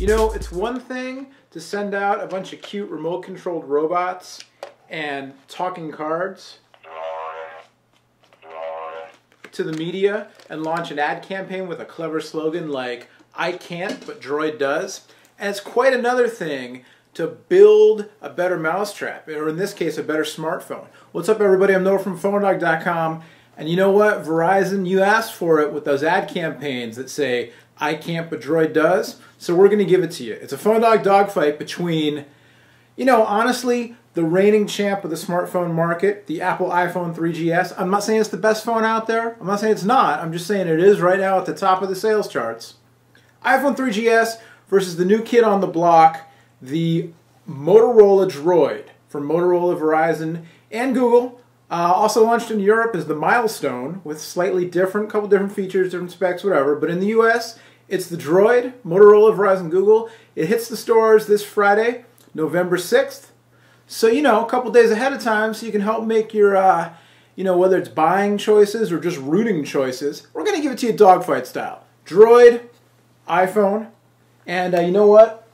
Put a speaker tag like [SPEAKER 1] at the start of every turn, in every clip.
[SPEAKER 1] You know, it's one thing to send out a bunch of cute remote controlled robots and talking cards to the media and launch an ad campaign with a clever slogan like, I can't, but Droid does. And it's quite another thing to build a better mousetrap, or in this case, a better smartphone. What's up, everybody? I'm Noah from PhoneDog.com. And you know what? Verizon, you asked for it with those ad campaigns that say, I can't, but Droid does. So we're going to give it to you. It's a PhoneDog dogfight between, you know, honestly, the reigning champ of the smartphone market, the Apple iPhone 3GS. I'm not saying it's the best phone out there. I'm not saying it's not. I'm just saying it is right now at the top of the sales charts. iPhone 3GS versus the new kid on the block, the Motorola Droid from Motorola, Verizon, and Google. Uh, also launched in Europe is the Milestone with slightly different, couple different features, different specs, whatever. But in the US, it's the Droid, Motorola, Verizon, Google. It hits the stores this Friday, November 6th. So, you know, a couple days ahead of time so you can help make your, uh, you know, whether it's buying choices or just rooting choices. We're going to give it to you dogfight style. Droid, iPhone, and uh, you know what?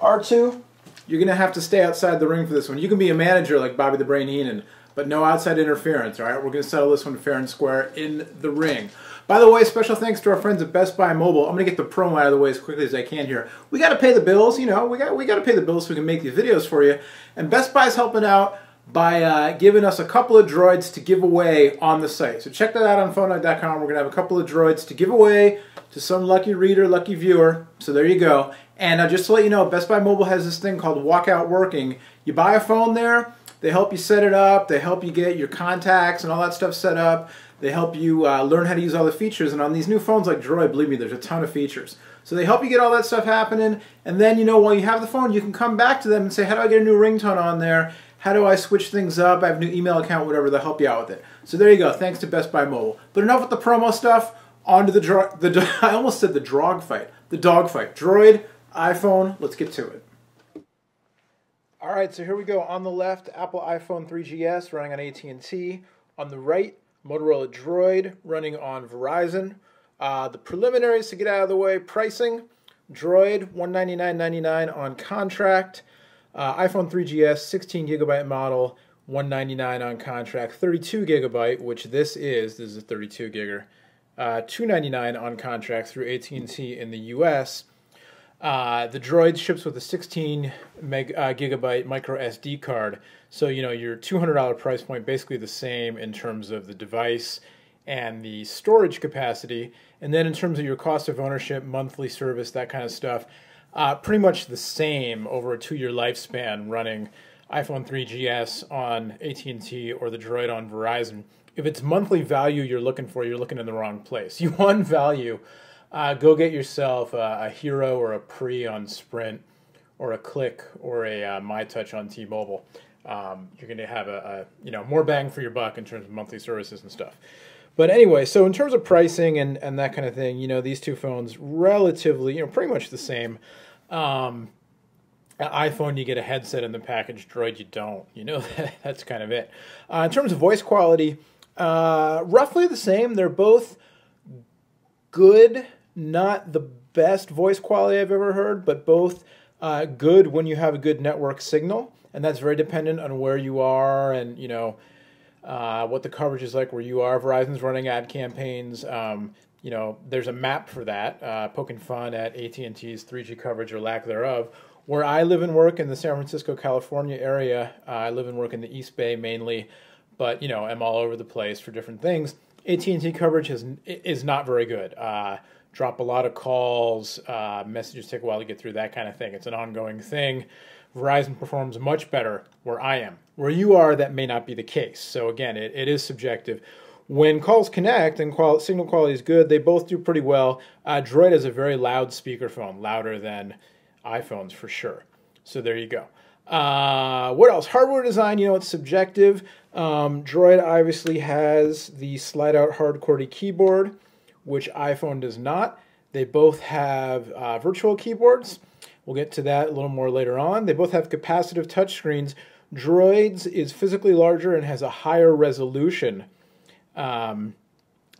[SPEAKER 1] R2, you're going to have to stay outside the ring for this one. You can be a manager like Bobby the Brain Heenan but no outside interference, all right? We're going to settle this one fair and square in the ring. By the way, special thanks to our friends at Best Buy Mobile. I'm going to get the promo out of the way as quickly as I can here. We got to pay the bills, you know, we got we got to pay the bills so we can make these videos for you. And Best Buy's helping out by uh, giving us a couple of droids to give away on the site. So check that out on PhoneDog.com. We're going to have a couple of droids to give away to some lucky reader, lucky viewer. So there you go. And uh, just to let you know, Best Buy Mobile has this thing called Walkout Working. You buy a phone there, they help you set it up. They help you get your contacts and all that stuff set up. They help you uh, learn how to use all the features. And on these new phones like Droid, believe me, there's a ton of features. So they help you get all that stuff happening. And then, you know, while you have the phone, you can come back to them and say, how do I get a new ringtone on there? How do I switch things up? I have a new email account, whatever. They'll help you out with it. So there you go. Thanks to Best Buy Mobile. But enough with the promo stuff. On to the, the I almost said the drog fight. The dog fight. Droid, iPhone, let's get to it. All right, so here we go. On the left, Apple iPhone 3GS running on AT&T. On the right, Motorola Droid running on Verizon. Uh, the preliminaries to get out of the way, pricing, Droid $199.99 on contract. Uh, iPhone 3GS 16 gigabyte model, 199 on contract. 32 gigabyte, which this is, this is a 32 gigger. Uh, 299 on contract through AT&T in the U.S. Uh, the Droid ships with a 16 meg, uh, gigabyte micro SD card, so you know your $200 price point basically the same in terms of the device and the storage capacity, and then in terms of your cost of ownership, monthly service, that kind of stuff, uh, pretty much the same over a two-year lifespan running iPhone 3GS on AT&T or the Droid on Verizon. If it's monthly value you're looking for, you're looking in the wrong place. You want value uh, go get yourself a, a, Hero or a Pre on Sprint, or a Cliq or a uh, MyTouch on T-Mobile. Um, you're going to have a, a, you know more bang for your buck in terms of monthly services and stuff. But anyway, so in terms of pricing and, and that kind of thing, you know, these two phones relatively, you know, pretty much the same. Um, iPhone, you get a headset in the package. Droid, you don't. You know, that's kind of it. Uh, in terms of voice quality, uh, roughly the same. They're both good not the best voice quality I've ever heard, but both uh, good when you have a good network signal, and that's very dependent on where you are and you know uh, what the coverage is like where you are. Verizon's running ad campaigns. Um, you know, there's a map for that, uh, poking fun at AT&T's 3G coverage or lack thereof. Where I live and work in the San Francisco, California area, uh, I live and work in the East Bay mainly, but you know, I'm all over the place for different things. AT&T coverage has, is not very good. Drop a lot of calls, uh, messages take a while to get through, that kind of thing. It's an ongoing thing. Verizon performs much better where I am. Where you are, that may not be the case. So again, it, it is subjective. When calls connect and qual- signal quality is good, they both do pretty well. Uh, Droid is a very loud speakerphone, louder than iPhones for sure. So there you go. Uh, what else? Hardware design, you know, it's subjective. Um, Droid obviously has the slide out hard QWERTY keyboard which iPhone does not. They both have uh, virtual keyboards. We'll get to that a little more later on. They both have capacitive touchscreens. Droids is physically larger and has a higher resolution. Um,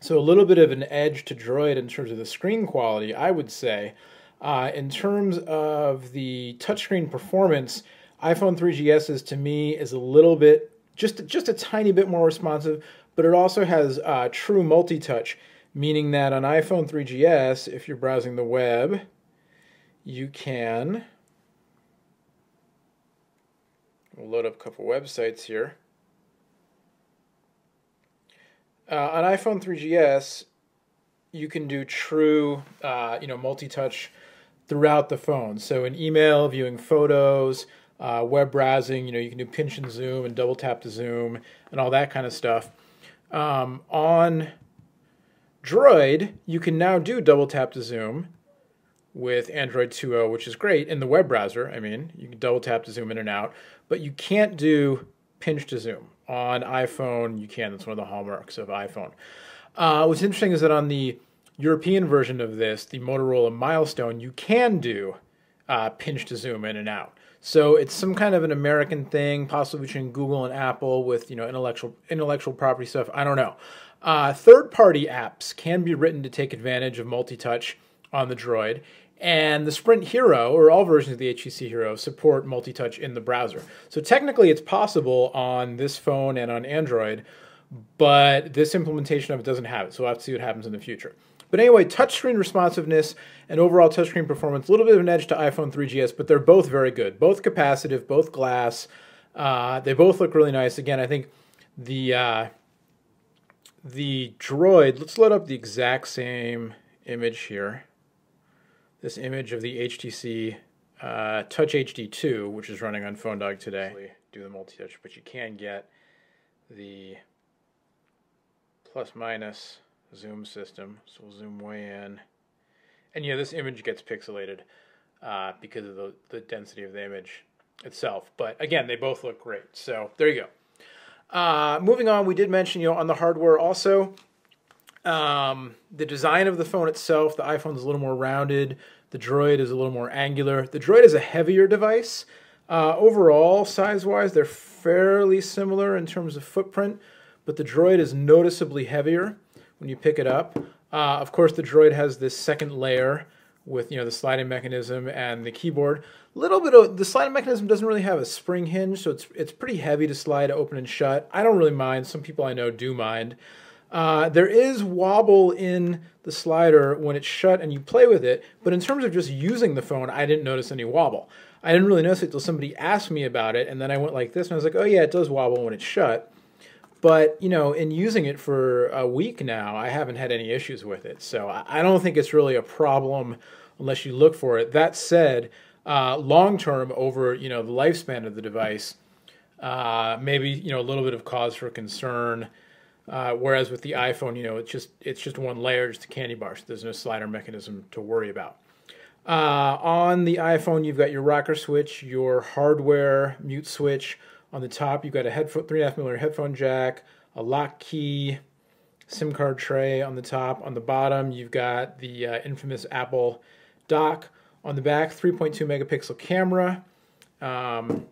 [SPEAKER 1] so a little bit of an edge to Droid in terms of the screen quality, I would say. Uh, in terms of the touchscreen performance, iPhone 3GS's to me is a little bit, just, just a tiny bit more responsive, but it also has uh, true multi-touch, meaning that on iPhone 3GS, if you're browsing the web, you can, we'll load up a couple websites here. Uh, on iPhone 3GS, you can do true, uh, you know, multi-touch throughout the phone. So in email, viewing photos, uh, web browsing, you know, you can do pinch and zoom and double tap to zoom and all that kind of stuff. Um, on Droid, you can now do double tap to zoom with Android 2.0, which is great in the web browser. I mean, you can double tap to zoom in and out, but you can't do pinch to zoom. On iPhone, you can. That's one of the hallmarks of iPhone. Uh, what's interesting is that on the European version of this, the Motorola Milestone, you can do uh, pinch to zoom in and out. So it's some kind of an American thing, possibly between Google and Apple with you know intellectual intellectual property stuff. I don't know. Uh, third-party apps can be written to take advantage of multi-touch on the Droid, and the Sprint Hero or all versions of the HTC Hero support multi-touch in the browser. So technically, it's possible on this phone and on Android, but this implementation of it doesn't have it. So we'll have to see what happens in the future. But anyway, touchscreen responsiveness and overall touchscreen performance, a little bit of an edge to iPhone 3GS, but they're both very good. Both capacitive, both glass. Uh, they both look really nice. Again, I think the uh, the Droid. Let's load up the exact same image here. This image of the HTC uh, Touch HD 2, which is running on PhoneDog today. Do the multi-touch, but you can get the plus minus zoom system. So we'll zoom way in. And yeah, this image gets pixelated uh, because of the, the density of the image itself. But again, they both look great. So there you go. Uh, moving on, we did mention, you know, on the hardware also, um, the design of the phone itself, the iPhone is a little more rounded. The Droid is a little more angular. The Droid is a heavier device. Uh, overall, size-wise, they're fairly similar in terms of footprint, but the Droid is noticeably heavier when you pick it up. Uh, of course, the Droid has this second layer with you know the sliding mechanism and the keyboard. A little bit of the sliding mechanism doesn't really have a spring hinge, so it's it's pretty heavy to slide open and shut. I don't really mind. Some people I know do mind. Uh, there is wobble in the slider when it's shut and you play with it, but in terms of just using the phone, I didn't notice any wobble. I didn't really notice it until somebody asked me about it, and then I went like this, and I was like, oh yeah, it does wobble when it's shut. But you know, in using it for a week now, I haven't had any issues with it. So I don't think it's really a problem unless you look for it. That said, uh, long term, over you know the lifespan of the device, uh, maybe you know a little bit of cause for concern. Uh, whereas with the iPhone, you know, it's just it's just one layer, just a candy bar. So there's no slider mechanism to worry about. Uh, on the iPhone, you've got your rocker switch, your hardware mute switch. On the top, you've got a headphone, three and a half millimeter headphone jack, a lock key, SIM card tray on the top. On the bottom, you've got the uh, infamous Apple dock. On the back, 3.2 megapixel camera. Um,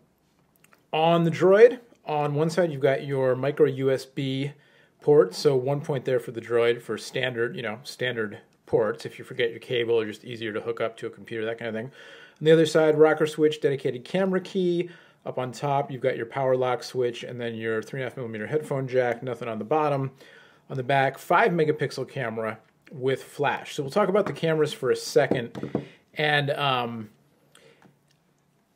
[SPEAKER 1] on the Droid, on one side, you've got your micro USB port. So one point there for the Droid for standard, you know, standard ports. If you forget your cable, or just easier to hook up to a computer, that kind of thing. On the other side, rocker switch, dedicated camera key, up on top, you've got your power lock switch and then your 3.5 millimeter headphone jack, nothing on the bottom. On the back, 5 megapixel camera with flash. So we'll talk about the cameras for a second. And um,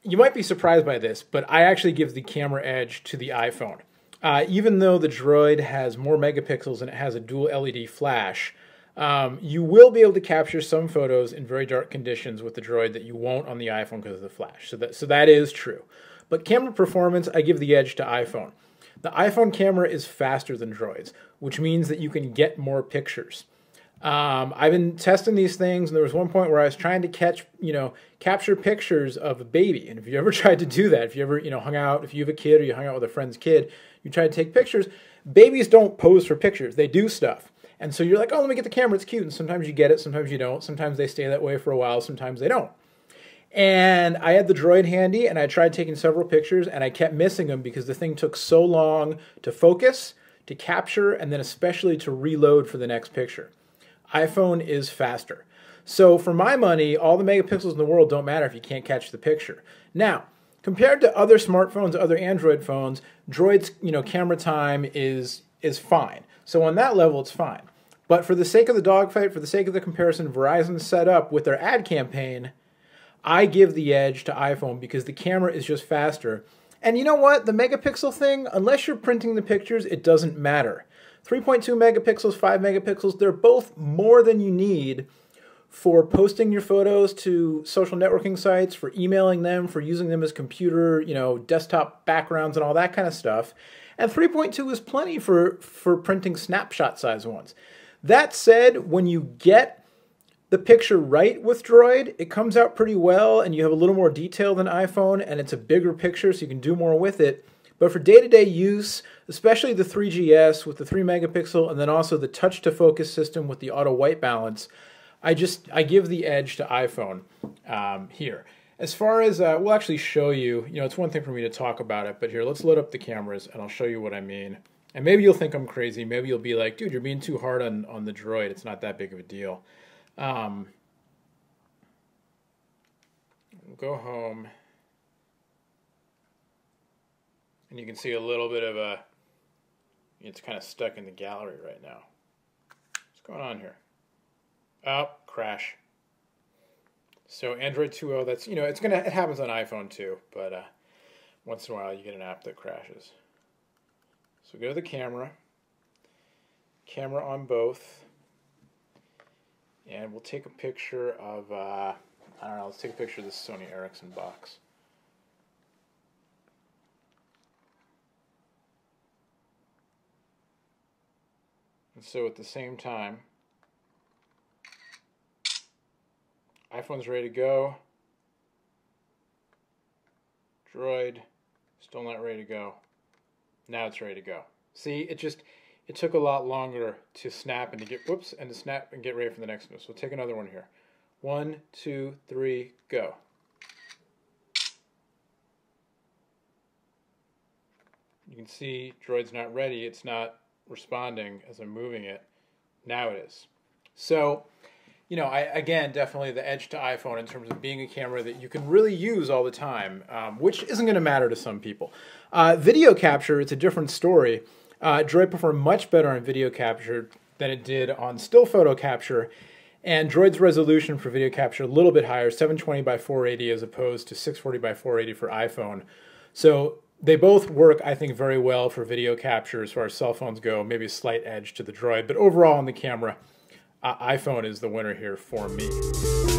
[SPEAKER 1] you might be surprised by this, but I actually give the camera edge to the iPhone. Uh, even though the Droid has more megapixels and it has a dual LED flash, um, you will be able to capture some photos in very dark conditions with the Droid that you won't on the iPhone because of the flash. So that, so that is true. But camera performance, I give the edge to iPhone. The iPhone camera is faster than Droid's, which means that you can get more pictures. Um, I've been testing these things, and there was one point where I was trying to catch, you know, capture pictures of a baby. And if you ever tried to do that, if you ever, you know, hung out, if you have a kid or you hung out with a friend's kid, you try to take pictures. Babies don't pose for pictures; they do stuff. And so you're like, oh, let me get the camera; it's cute. And sometimes you get it, sometimes you don't. Sometimes they stay that way for a while, sometimes they don't. And I had the droid handy and I tried taking several pictures and I kept missing them because the thing took so long to focus, to capture, and then especially to reload for the next picture. iPhone is faster. So for my money, all the megapixels in the world don't matter if you can't catch the picture. Now, compared to other smartphones, other Android phones, Droid's you know camera time is is fine. So on that level, it's fine. But for the sake of the dogfight, for the sake of the comparison Verizon set up with their ad campaign, I give the edge to iPhone because the camera is just faster. And you know what? The megapixel thing, unless you're printing the pictures, it doesn't matter. 3.2 megapixels, 5 megapixels, they're both more than you need for posting your photos to social networking sites, for emailing them, for using them as computer, you know, desktop backgrounds and all that kind of stuff. And 3.2 is plenty for, for printing snapshot size ones. That said, when you get the picture right with Droid, it comes out pretty well and you have a little more detail than iPhone and it's a bigger picture so you can do more with it. But for day-to-day use, especially the 3GS with the 3 megapixel and then also the touch to focus system with the auto white balance, I just I give the edge to iPhone um, here. As far as uh, we'll actually show you, you know, it's one thing for me to talk about it, but here let's load up the cameras and I'll show you what I mean. And maybe you'll think I'm crazy. Maybe you'll be like, dude, you're being too hard on, on the droid. It's not that big of a deal. Um, go home. And you can see a little bit of a, it's kind of stuck in the gallery right now. What's going on here? Oh, crash. So Android 2.0, that's, you know, it's going to, it happens on iPhone too, but uh, once in a while you get an app that crashes. So go to the camera, camera on both, and we'll take a picture of, uh, I don't know, let's take a picture of this Sony Ericsson box. And so at the same time, iPhone's ready to go. Droid, still not ready to go. Now it's ready to go. See, it just, it took a lot longer to snap and to get, whoops, and to snap and get ready for the next move. So take another one here. One, two, three, go. You can see Droid's not ready. It's not responding as I'm moving it. Now it is. So, you know, I again definitely the edge to iPhone in terms of being a camera that you can really use all the time, um, which isn't going to matter to some people. Uh, video capture, it's a different story. Uh, Droid performed much better on video capture than it did on still photo capture, and Droid's resolution for video capture a little bit higher, 720 by 480 as opposed to 640 by 480 for iPhone. So they both work, I think, very well for video capture as far as cell phones go. Maybe a slight edge to the Droid, but overall on the camera, uh, iPhone is the winner here for me.